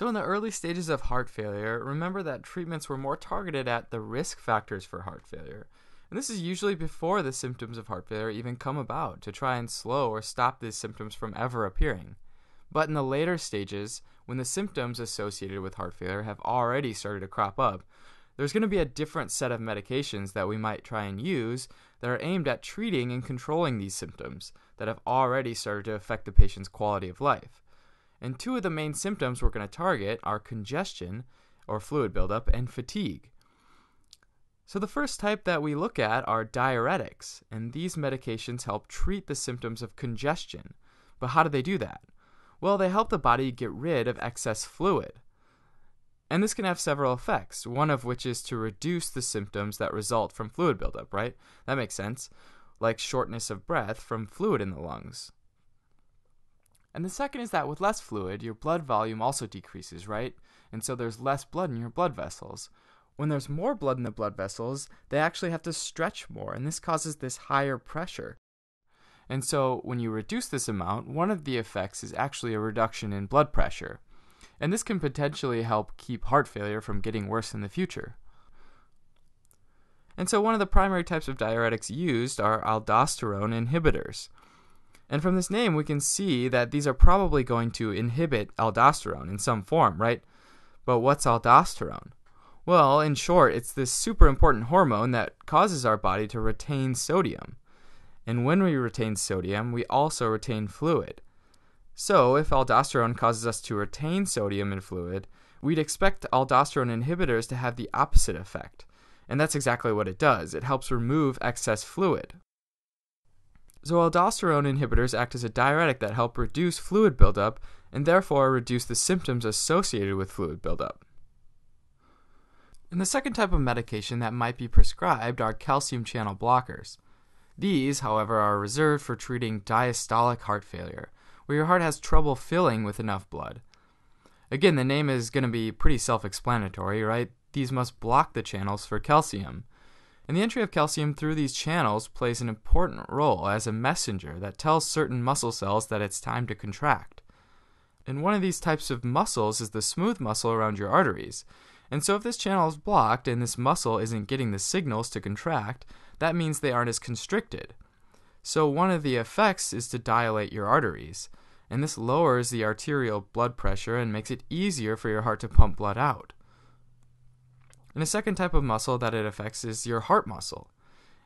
So, in the early stages of heart failure, remember that treatments were more targeted at the risk factors for heart failure. And this is usually before the symptoms of heart failure even come about to try and slow or stop these symptoms from ever appearing. But in the later stages, when the symptoms associated with heart failure have already started to crop up, there's going to be a different set of medications that we might try and use that are aimed at treating and controlling these symptoms that have already started to affect the patient's quality of life. And two of the main symptoms we're going to target are congestion, or fluid buildup, and fatigue. So, the first type that we look at are diuretics, and these medications help treat the symptoms of congestion. But how do they do that? Well, they help the body get rid of excess fluid. And this can have several effects, one of which is to reduce the symptoms that result from fluid buildup, right? That makes sense, like shortness of breath from fluid in the lungs. And the second is that with less fluid, your blood volume also decreases, right? And so there's less blood in your blood vessels. When there's more blood in the blood vessels, they actually have to stretch more, and this causes this higher pressure. And so when you reduce this amount, one of the effects is actually a reduction in blood pressure. And this can potentially help keep heart failure from getting worse in the future. And so one of the primary types of diuretics used are aldosterone inhibitors. And from this name, we can see that these are probably going to inhibit aldosterone in some form, right? But what's aldosterone? Well, in short, it's this super important hormone that causes our body to retain sodium. And when we retain sodium, we also retain fluid. So, if aldosterone causes us to retain sodium in fluid, we'd expect aldosterone inhibitors to have the opposite effect. And that's exactly what it does it helps remove excess fluid. So aldosterone inhibitors act as a diuretic that help reduce fluid buildup and therefore reduce the symptoms associated with fluid buildup. And the second type of medication that might be prescribed are calcium channel blockers. These, however, are reserved for treating diastolic heart failure, where your heart has trouble filling with enough blood. Again, the name is going to be pretty self explanatory, right? These must block the channels for calcium. And the entry of calcium through these channels plays an important role as a messenger that tells certain muscle cells that it's time to contract. And one of these types of muscles is the smooth muscle around your arteries. And so, if this channel is blocked and this muscle isn't getting the signals to contract, that means they aren't as constricted. So, one of the effects is to dilate your arteries. And this lowers the arterial blood pressure and makes it easier for your heart to pump blood out. And a second type of muscle that it affects is your heart muscle.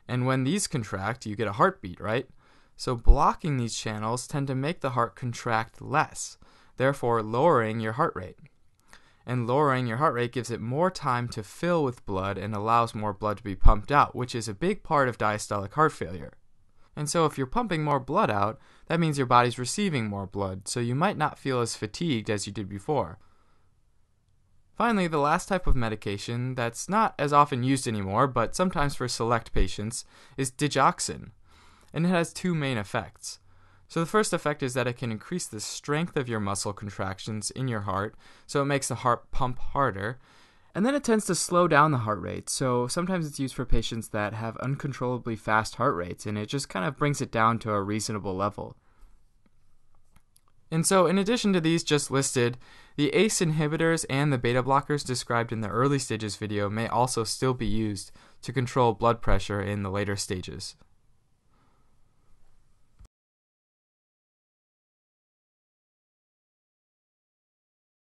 And when these contract, you get a heartbeat, right? So blocking these channels tend to make the heart contract less, therefore lowering your heart rate. And lowering your heart rate gives it more time to fill with blood and allows more blood to be pumped out, which is a big part of diastolic heart failure. And so if you're pumping more blood out, that means your body's receiving more blood, so you might not feel as fatigued as you did before. Finally, the last type of medication that's not as often used anymore, but sometimes for select patients, is digoxin. And it has two main effects. So, the first effect is that it can increase the strength of your muscle contractions in your heart, so it makes the heart pump harder. And then it tends to slow down the heart rate, so sometimes it's used for patients that have uncontrollably fast heart rates, and it just kind of brings it down to a reasonable level. And so, in addition to these just listed, the ACE inhibitors and the beta blockers described in the early stages video may also still be used to control blood pressure in the later stages.